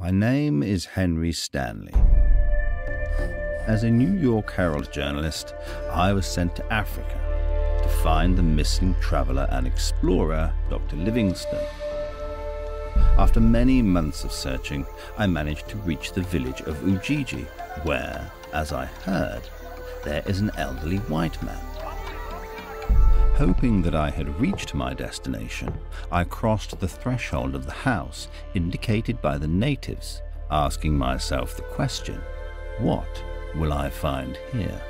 My name is Henry Stanley. As a New York Herald journalist, I was sent to Africa to find the missing traveler and explorer, Dr. Livingstone. After many months of searching, I managed to reach the village of Ujiji, where, as I heard, there is an elderly white man. Hoping that I had reached my destination, I crossed the threshold of the house indicated by the natives, asking myself the question, what will I find here?